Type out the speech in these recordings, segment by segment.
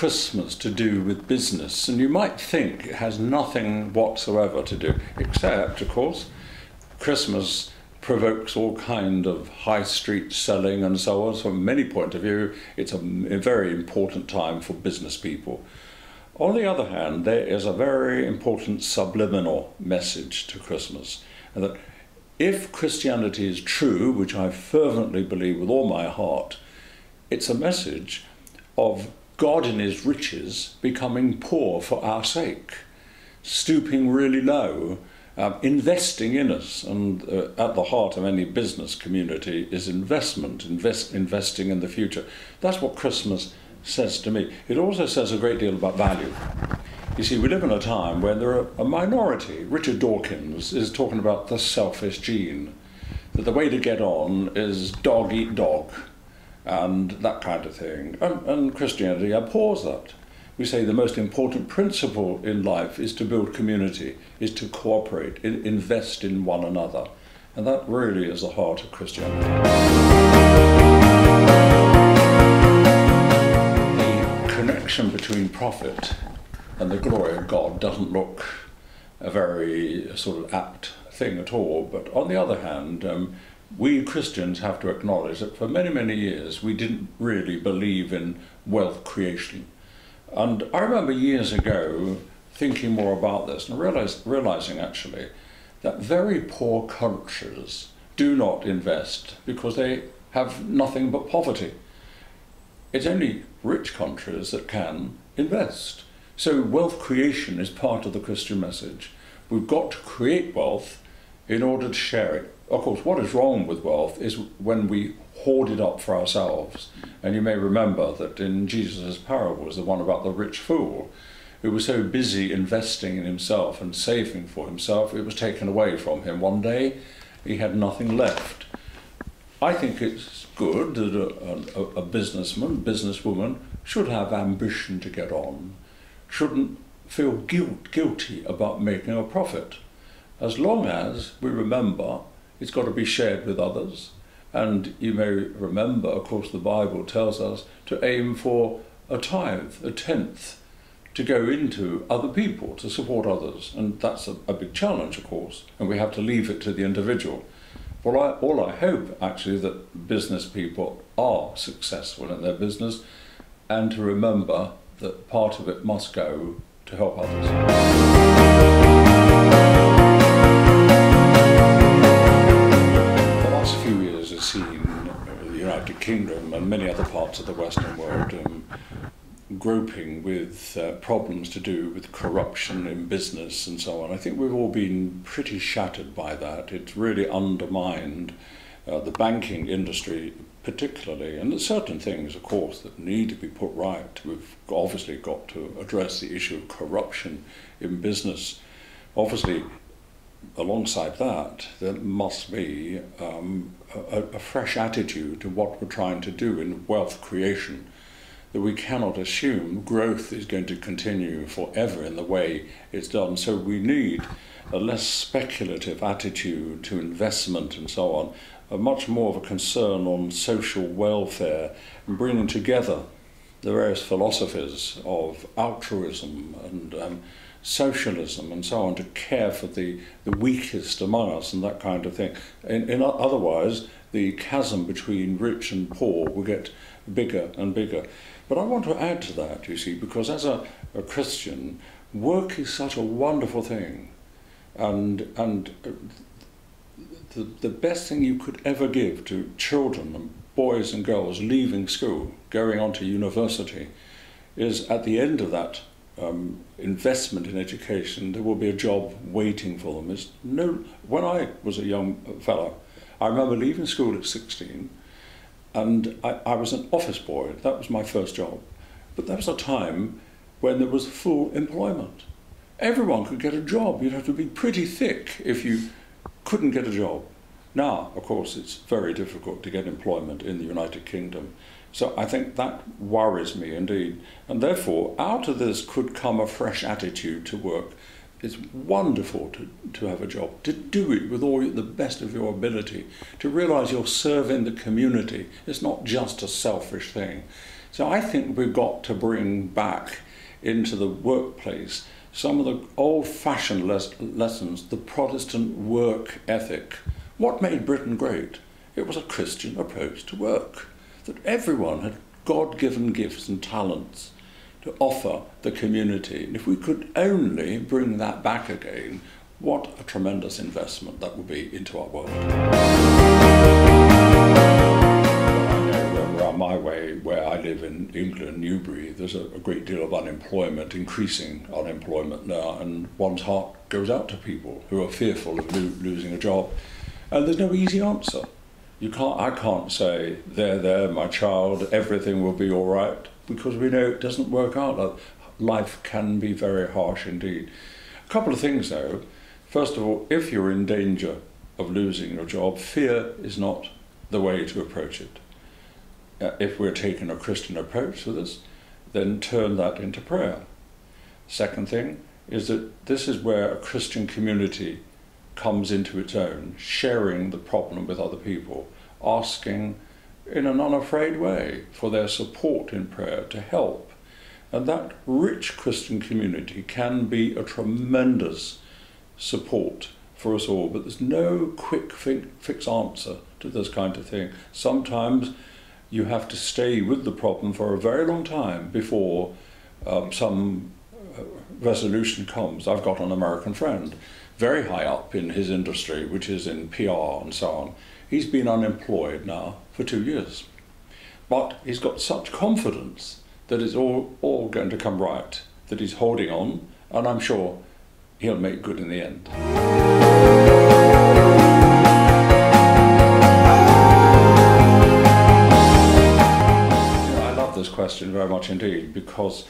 Christmas to do with business? And you might think it has nothing whatsoever to do, except, of course, Christmas provokes all kind of high street selling and so on. So from many point of view, it's a, a very important time for business people. On the other hand, there is a very important subliminal message to Christmas, and that if Christianity is true, which I fervently believe with all my heart, it's a message of God in his riches becoming poor for our sake, stooping really low, um, investing in us. And uh, at the heart of any business community is investment, invest, investing in the future. That's what Christmas says to me. It also says a great deal about value. You see, we live in a time when there are a minority. Richard Dawkins is talking about the selfish gene, that the way to get on is dog eat dog, and that kind of thing. And, and Christianity abhors that. We say the most important principle in life is to build community, is to cooperate, in, invest in one another. And that really is the heart of Christianity. The connection between profit and the glory of God doesn't look a very sort of apt thing at all. But on the other hand, um, we Christians have to acknowledge that for many, many years we didn't really believe in wealth creation. And I remember years ago thinking more about this and realize, realizing actually that very poor countries do not invest because they have nothing but poverty. It's only rich countries that can invest. So wealth creation is part of the Christian message. We've got to create wealth in order to share it. Of course, what is wrong with wealth is when we hoard it up for ourselves. And you may remember that in Jesus' parables, the one about the rich fool who was so busy investing in himself and saving for himself, it was taken away from him. One day he had nothing left. I think it's good that a, a, a businessman, businesswoman, should have ambition to get on shouldn't feel guilt, guilty about making a profit, as long as we remember it's got to be shared with others. And you may remember, of course, the Bible tells us to aim for a tithe, a tenth, to go into other people, to support others. And that's a, a big challenge, of course, and we have to leave it to the individual. Well, I, all I hope, actually, that business people are successful in their business and to remember that part of it must go to help others. Kingdom and many other parts of the Western world um, groping with uh, problems to do with corruption in business and so on. I think we've all been pretty shattered by that. It's really undermined uh, the banking industry particularly, and there's certain things, of course, that need to be put right. We've obviously got to address the issue of corruption in business. Obviously, alongside that, there must be um, a, a fresh attitude to what we're trying to do in wealth creation. That we cannot assume growth is going to continue forever in the way it's done. So we need a less speculative attitude to investment and so on, a much more of a concern on social welfare and bringing together the various philosophies of altruism and um, socialism and so on to care for the, the weakest among us and that kind of thing. In, in, otherwise, the chasm between rich and poor will get bigger and bigger. But I want to add to that, you see, because as a, a Christian, work is such a wonderful thing. And, and uh, the, the best thing you could ever give to children and boys and girls leaving school, going on to university, is at the end of that um, investment in education, there will be a job waiting for them. It's no, when I was a young fellow, I remember leaving school at 16 and I, I was an office boy. That was my first job. But that was a time when there was full employment. Everyone could get a job. You'd have to be pretty thick if you couldn't get a job. Now, of course, it's very difficult to get employment in the United Kingdom. So I think that worries me indeed. And therefore, out of this could come a fresh attitude to work it's wonderful to, to have a job, to do it with all the best of your ability, to realize you're serving the community. It's not just a selfish thing. So I think we've got to bring back into the workplace some of the old fashioned les- lessons, the Protestant work ethic. What made Britain great? It was a Christian approach to work, that everyone had God given gifts and talents to offer the community. And if we could only bring that back again, what a tremendous investment that would be into our world. Around my way, where I live in England, Newbury, there's a, a great deal of unemployment, increasing unemployment now, and one's heart goes out to people who are fearful of lo- losing a job. And there's no easy answer. You can't, I can't say, there, there, my child, everything will be all right because we know it doesn't work out. Life can be very harsh indeed. A couple of things though. First of all, if you're in danger of losing your job, fear is not the way to approach it. Uh, if we're taking a Christian approach to this, then turn that into prayer. Second thing is that this is where a Christian community comes into its own, sharing the problem with other people, asking in an unafraid way for their support in prayer to help. And that rich Christian community can be a tremendous support for us all, but there's no quick fix answer to this kind of thing. Sometimes you have to stay with the problem for a very long time before um, some uh, resolution comes. I've got an American friend, very high up in his industry, which is in PR and so on. He's been unemployed now for two years. But he's got such confidence that it's all, all going to come right, that he's holding on, and I'm sure he'll make good in the end. I love this question very much indeed because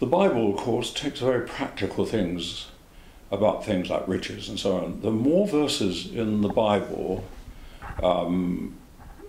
the Bible, of course, takes very practical things about things like riches and so on. The more verses in the Bible um,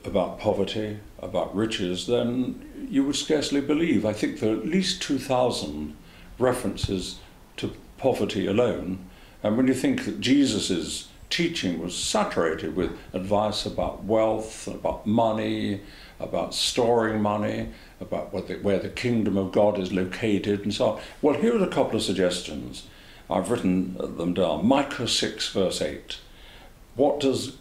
about poverty, about riches, then you would scarcely believe. I think there are at least 2,000 references to poverty alone. And when you think that Jesus' teaching was saturated with advice about wealth, about money, about storing money, about the, where the kingdom of God is located, and so on. Well, here are a couple of suggestions. I've written them down. Micah 6, verse 8. What does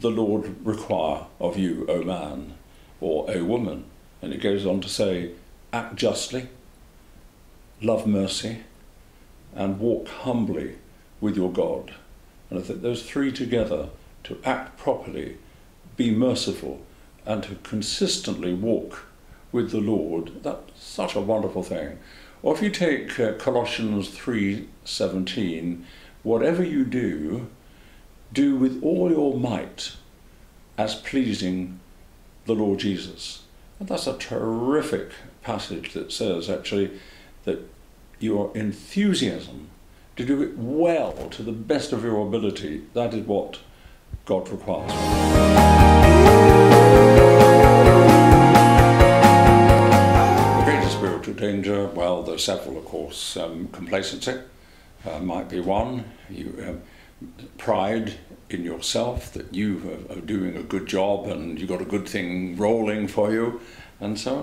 the Lord require of you, O man or O woman? And it goes on to say, act justly, love mercy, and walk humbly with your God. And I think those three together, to act properly, be merciful, and to consistently walk with the Lord, that's such a wonderful thing. Or if you take uh, Colossians 3:17, whatever you do, do with all your might as pleasing the Lord Jesus. And that's a terrific passage that says actually that your enthusiasm to do it well to the best of your ability, that is what God requires. Danger, well, there's several, of course. Um, complacency uh, might be one. You, um, pride in yourself that you are doing a good job and you've got a good thing rolling for you, and so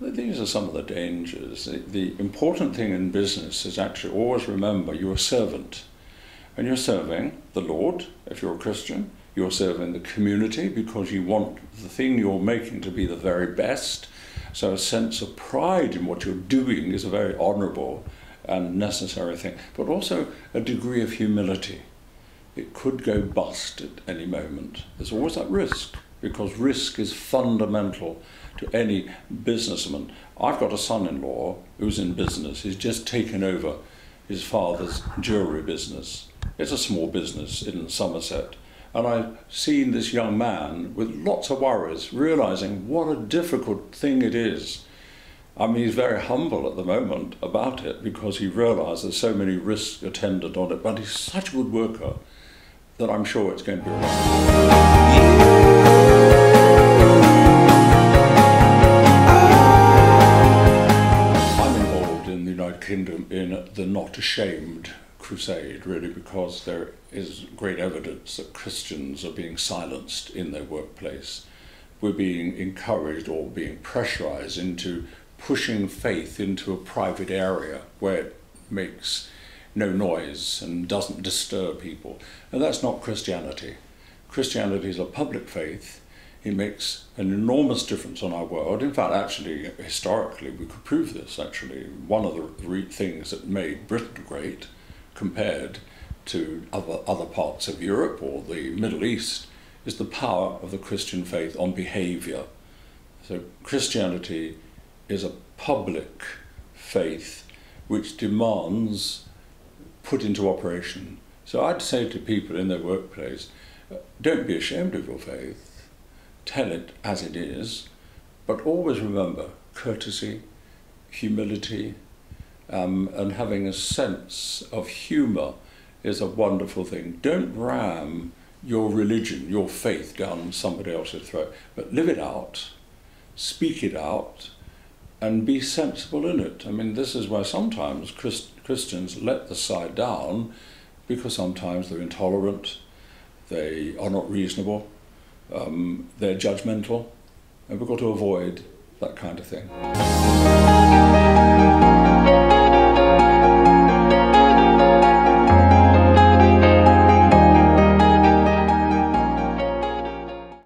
on. These are some of the dangers. The, the important thing in business is actually always remember you're a servant. And you're serving the Lord, if you're a Christian. You're serving the community because you want the thing you're making to be the very best. So a sense of pride in what you're doing is a very honourable and necessary thing, but also a degree of humility. It could go bust at any moment. There's always that risk because risk is fundamental to any businessman. I've got a son in law who's in business. He's just taken over his father's jewellery business. It's a small business in Somerset. And I've seen this young man with lots of worries, realizing what a difficult thing it is. I mean, he's very humble at the moment about it because he realizes there's so many risks attendant on it, but he's such a good worker that I'm sure it's going to be all right. I'm involved in the United Kingdom in the Not Ashamed crusade, really, because there is great evidence that Christians are being silenced in their workplace. We're being encouraged or being pressurized into pushing faith into a private area where it makes no noise and doesn't disturb people. And that's not Christianity. Christianity is a public faith. It makes an enormous difference on our world. In fact, actually, historically, we could prove this. Actually, one of the things that made Britain great compared to other, other parts of Europe or the Middle East is the power of the Christian faith on behavior. So, Christianity is a public faith which demands put into operation. So I'd say to people in their workplace, don't be ashamed of your faith, tell it as it is, but always remember courtesy, humility, um, and having a sense of humour is a wonderful thing. Don't ram your religion, your faith down somebody else's throat, but live it out, speak it out, and be sensible in it. I mean, this is where sometimes Christ Christians let the side down because sometimes they're intolerant, they are not reasonable, um, they're judgmental, and we've got to avoid that kind of thing.